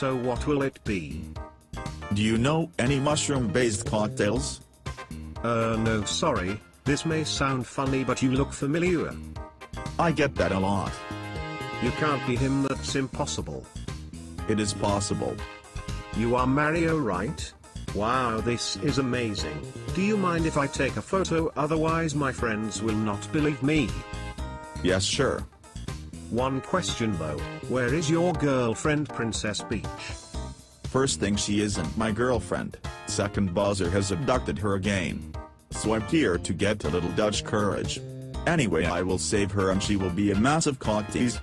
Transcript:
So what will it be? Do you know any mushroom-based cocktails? Uh no sorry, this may sound funny but you look familiar. I get that a lot. You can't be him that's impossible. It is possible. You are Mario right? Wow this is amazing. Do you mind if I take a photo otherwise my friends will not believe me? Yes sure. One question though, where is your girlfriend Princess Peach? First thing she isn't my girlfriend, second Bowser has abducted her again. So I'm here to get a little Dutch courage. Anyway I will save her and she will be a massive cock tease.